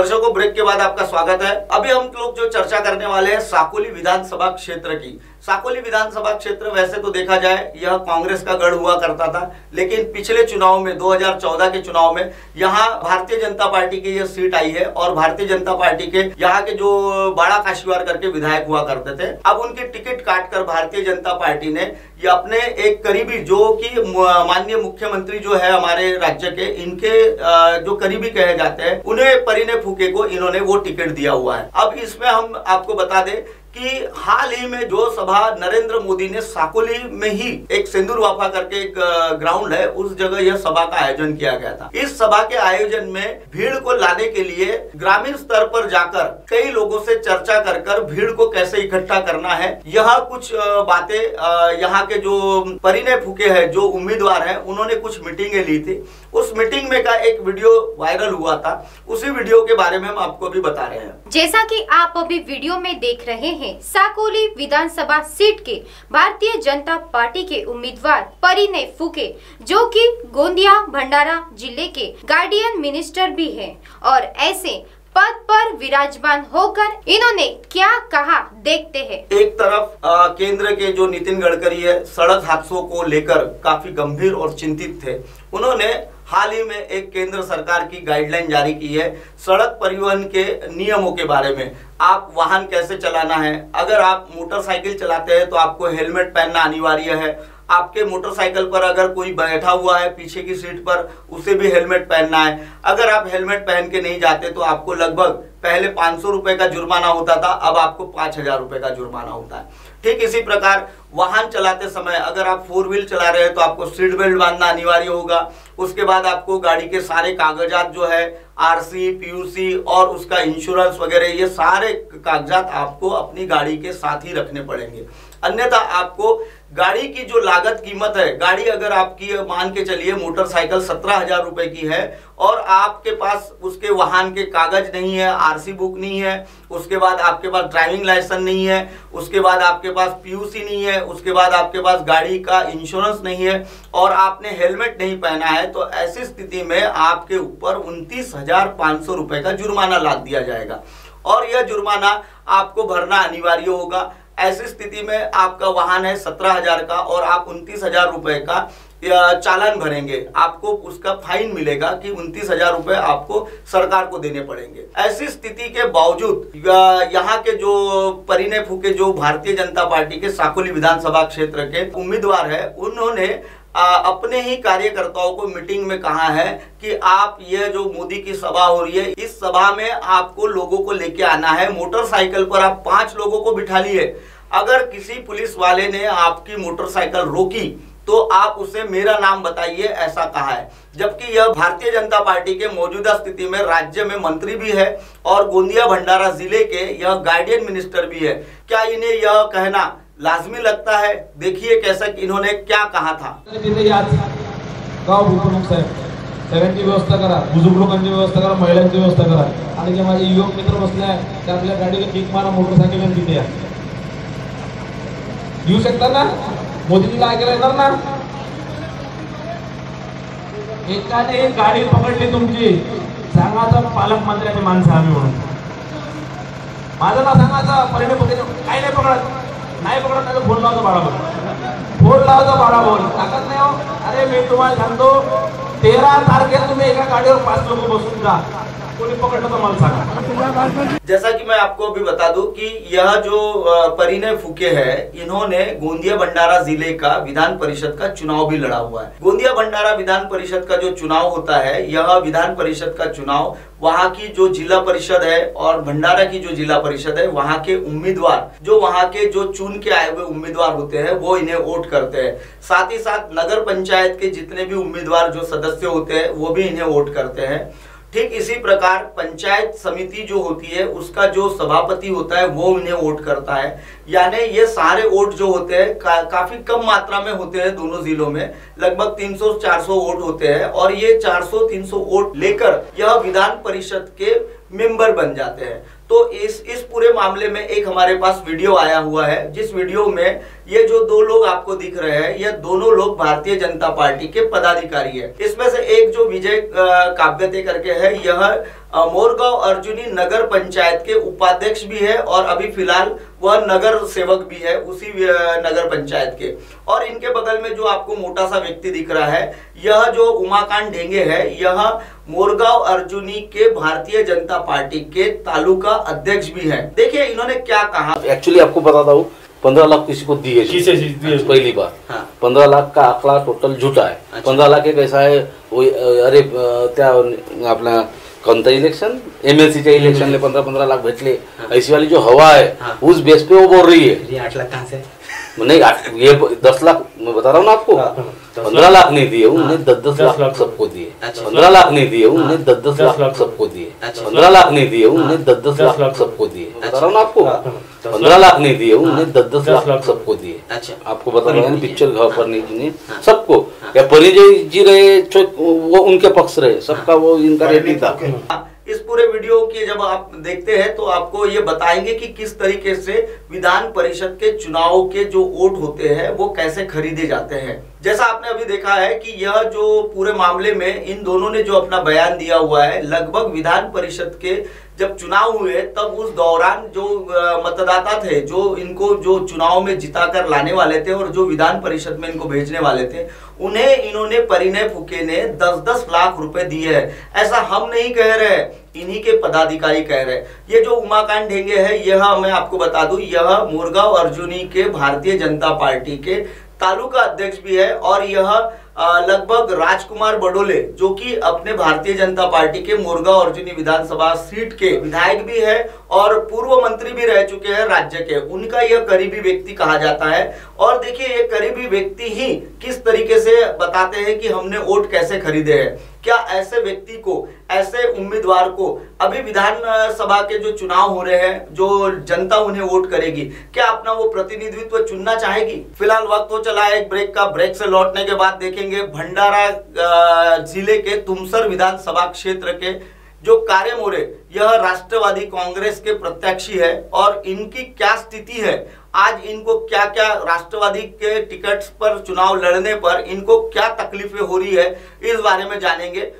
誰じ दर्शकों ब्रेक के बाद आपका स्वागत है। अभी हम लोग जो चर्चा करने वाले हैं, साकोली विधानसभा क्षेत्र की। साकोली विधानसभा क्षेत्र वैसे तो देखा जाए, यह कांग्रेस का गढ़ हुआ करता था, लेकिन पिछले चुनाव में 2014 के चुनाव में, यहाँ भारतीय जनता पार्टी की यह सीट आई है और भारतीय जनता पार्टी के यहाँ के जो बाड़ा काशीवार करके विधायक हुआ करते थे। अब उनकी टिकट काटकर भारतीय जनता पार्टी ने ये अपने एक करीबी, जो कि माननीय मुख्यमंत्री जो है हमारे राज्य के, इनके जो करीबी कहे जाते हैं, उन्हें परिने फूके को इन्होंने वो टिकट दिया हुआ है। अब इसमें हम आपको बता दें कि हाल ही में जो सभा नरेंद्र मोदी ने साकोली में ही एक सिंदूर वाफा करके एक ग्राउंड है, उस जगह यह सभा का आयोजन किया गया था। इस सभा के आयोजन में भीड़ को लाने के लिए ग्रामीण स्तर पर जाकर कई लोगों से चर्चा कर कर भीड़ को कैसे इकट्ठा करना है, यह कुछ बातें यहाँ के जो परिणय फूके हैं, जो उम्मीदवार है, उन्होंने कुछ मीटिंगे ली थी। उस मीटिंग में का एक वीडियो वायरल हुआ था। उसी वीडियो के बारे में हम आपको भी बता रहे हैं। जैसा की आप अभी वीडियो में देख रहे हैं साकोली विधानसभा सीट के भारतीय जनता पार्टी के उम्मीदवार परिणय फूके जो कि गोंदिया भंडारा ज़िले के गार्डियन मिनिस्टर भी हैं। और ऐसे पद पर विराजमान होकर इन्होंने क्या कहा देखते हैं। एक तरफ़ आ, केंद्र के जो नितिन गडकरी है सड़क हादसों को लेकर काफ़ी गंभीर और चिंतित थे। उन्होंने हाल ही में एक केंद्र सरकार की गाइडलाइन जारी की है सड़क परिवहन के नियमों के बारे में। आप वाहन कैसे चलाना है? अगर आप मोटरसाइकिल चलाते हैं तो आपको हेलमेट पहनना अनिवार्य है। आपके मोटरसाइकिल पर अगर कोई बैठा हुआ है पीछे की सीट पर, उसे भी हेलमेट पहनना है। अगर आप हेलमेट पहन के नहीं जाते तो आपको लगभग पहले पाँच सौ रुपए का जुर्माना होता था, अब आपको पाँच हज़ार रुपए का जुर्माना होता है। ठीक इसी प्रकार वाहन चलाते समय अगर आप फोर व्हील चला रहे हैं तो आपको सीट बेल्ट बांधना अनिवार्य होगा। उसके बाद आपको गाड़ी के सारे कागजात जो है, आरसी, पीयूसी और उसका इंश्योरेंस वगैरह, ये सारे कागजात आपको अपनी गाड़ी के साथ ही रखने पड़ेंगे। अन्यथा आपको गाड़ी की जो लागत कीमत है, गाड़ी अगर आपकी, मान के चलिए, मोटरसाइकिल सत्रह हज़ार रुपए की है, और आपके पास उसके वाहन के कागज़ नहीं है आरसी बुक नहीं है, उसके बाद आपके पास ड्राइविंग लाइसेंस नहीं है, उसके बाद आपके पास पीयूसी नहीं है, उसके बाद आपके पास गाड़ी का इंश्योरेंस नहीं है, और आपने हेलमेट नहीं पहना है तो ऐसी स्थिति में आपके ऊपर उनतीस हज़ार का जुर्माना लाद दिया जाएगा। और यह जुर्माना आपको भरना अनिवार्य होगा। ऐसी स्थिति में आपका वाहन है सत्रह हज़ार का और आप उनतीस हज़ार रुपए का चालान भरेंगे। आपको उसका फाइन मिलेगा कि उनतीस हज़ार रुपए आपको सरकार को देने पड़ेंगे। ऐसी स्थिति के बावजूद यहाँ के जो परिणय फूके, जो भारतीय जनता पार्टी के साकुली विधानसभा क्षेत्र के उम्मीदवार है, उन्होंने आ, अपने ही कार्यकर्ताओं को मीटिंग में कहा है कि आप ये जो मोदी की सभा हो रही है इस सभा में आपको लोगों को लेके आना है। मोटरसाइकिल पर आप पाँच लोगों को बिठा लिए। अगर किसी पुलिस वाले ने आपकी मोटरसाइकिल रोकी तो आप उसे मेरा नाम बताइए ऐसा कहा है। जबकि यह भारतीय जनता पार्टी के मौजूदा स्थिति में राज्य में मंत्री भी है और गोंदिया भंडारा ज़िले के यह गार्डियन मिनिस्टर भी है। क्या इन्हें यह कहना लाजमी लगता है, देखिए कैसा इन्होंने क्या कहा था। सगळ्यांची व्यवस्था करा, बुज़ुर्ग लोकांची व्यवस्था करा महिलांची व्यवस्था करा। आणि जे माझे युवक मित्र बसले आहे ते आपल्या गाडीला किक मारा मोटरसायकल तिथे या येऊ शकता ना मोदींना ऐकायला येणार ना। एकाने गाडी पकडली तुमची सांगायचं पालकमंत्र्याने माणसं आम्ही म्हणून। माझं ना काही नाही पकडत नाही पकडत नाही फोन लावतो बाळा फोन लावतो बाळा बोल ताकद नाही हो. अरे मी तुम्हाला सांगतो तेरा तारखेला तुम्ही एका गाडीवर पाच लोक बसून जा. जैसा कि मैं आपको अभी बता दूँ कि यह जो परिणय फूके है, इन्होंने गोंदिया भंडारा ज़िले का विधान परिषद का चुनाव भी लड़ा हुआ है। गोंदिया भंडारा विधान परिषद का जो चुनाव होता है, यह विधान परिषद का चुनाव, वहाँ की जो जिला परिषद है और भंडारा की जो जिला परिषद है, वहाँ के उम्मीदवार, जो वहाँ के जो चुन के आए हुए उम्मीदवार होते हैं, वो इन्हें वोट करते हैं। साथ ही साथ नगर पंचायत के जितने भी उम्मीदवार जो सदस्य होते हैं, वो भी इन्हें वोट करते हैं। ठीक इसी प्रकार पंचायत समिति जो होती है, उसका जो सभापति होता है, वो उन्हें वोट करता है। यानी ये सारे वोट जो होते हैं का, काफ़ी कम मात्रा में होते हैं दोनों जिलों में। लगभग 300-400 वोट होते हैं और ये 400-300 वोट लेकर यह विधान परिषद के मेंबर बन जाते हैं। तो इस इस पूरे मामले में एक हमारे पास वीडियो आया हुआ है जिस वीडियो में ये जो दो लोग आपको दिख रहे हैं ये दोनों लोग भारतीय जनता पार्टी के पदाधिकारी है। इसमें से एक जो विजय काव्यते करके है यह मोरगांव अर्जुनी नगर पंचायत के उपाध्यक्ष भी है और अभी फ़िलहाल वह नगर सेवक भी है उसी नगर पंचायत के। और इनके बगल में जो आपको मोटा सा व्यक्ति दिख रहा है यह जो उमाकांत ढेंगे है यह मोरगांव अर्जुनी के भारतीय जनता पार्टी के तालुका अध्यक्ष भी है। देखिए इन्होंने क्या कहा। एक्चुअली आपको बताता हूँ पंद्रह लाख किसी को दिए किसे पहली बार हाँ। पंद्रह लाख का आंकड़ा टोटल झूठा है। अच्छा। पंद्रह लाख एक ऐसा है वो अरे त्या आपला कोणतं इलेक्शन एमएलसी च्या इलेक्शनले पंद्रह पंद्रह लाख भेटले. ऐसी वाली जो हवा है. हाँ। उस बेस पे वो बोल रही है ये आठ लाख कहाँ से? नहीं ये दस लाख मैं बता रहा हूँ ना आपको. पंद्रह लाख नहीं दिए उन्होंने दस दस लाख लाख. सबको दिए अच्छा। पंद्रह लाख नहीं दिए उन्होंने दस दस लाख लाख. सबको दिए अच्छा। पंद्रह लाख नहीं दिए उन्होंने दस दस लाख सबको दिए अच्छा। बता रहा हूँ ना आपको. पंद्रह लाख नहीं दिए उन्होंने दस दस लाख लाख. सबको दिए अच्छा. आपको बता रहा हूँ पिक्चर घर पर नहीं। सबको. या परिजय जी रहे जो वो उनके पक्ष रहे सबका वो इनका रेडी था। इस पूरे वीडियो की जब आप देखते हैं तो आपको ये बताएँगे कि किस तरीके से विधान परिषद के चुनाव के जो वोट होते हैं वो कैसे खरीदे जाते हैं। जैसा आपने अभी देखा है कि यह जो पूरे मामले में इन दोनों ने जो अपना बयान दिया हुआ है लगभग विधान परिषद के जब चुनाव हुए तब उस दौरान जो मतदाता थे जो इनको जो चुनाव में जिता कर लाने वाले थे और जो विधान परिषद में इनको भेजने वाले थे उन्हें इन्होंने परिणय फुके ने दस दस लाख रुपए दिए हैं। ऐसा हम नहीं कह रहे इन्हीं के पदाधिकारी कह रहे ये जो उमाकांत ढेंगे है यह मैं आपको बता दूँ यह मुरगांव अर्जुनी के भारतीय जनता पार्टी के तालुका अध्यक्ष भी है और यह अ, लगभग राजकुमार बडोले, जो कि अपने भारतीय जनता पार्टी के मुरगांव अर्जुनी विधानसभा सीट के विधायक भी है और पूर्व मंत्री भी रह चुके हैं राज्य के। उनका यह करीबी व्यक्ति कहा जाता है। और देखिए, ये करीबी व्यक्ति ही किस तरीके से बताते हैं कि हमने वोट कैसे खरीदे हैं। क्या ऐसे व्यक्ति को, ऐसे उम्मीदवार को अभी विधान सभा के जो चुनाव हो रहे हैं, जो जनता उन्हें वोट करेगी, क्या अपना वो प्रतिनिधित्व चुनना चाहेगी? फ़िलहाल वक्त हो चला है, एक ब्रेक का। ब्रेक से लौटने के बाद देखेंगे भंडारा अ, ज़िले के तुमसर विधानसभा क्षेत्र के जो कार्य मोरे यह राष्ट्रवादी कांग्रेस के प्रत्याशी है और इनकी क्या स्थिति है? आज इनको क्या क्या राष्ट्रवादी के टिकट्स पर चुनाव लड़ने पर इनको क्या तकलीफें हो रही है? इस बारे में जानेंगे।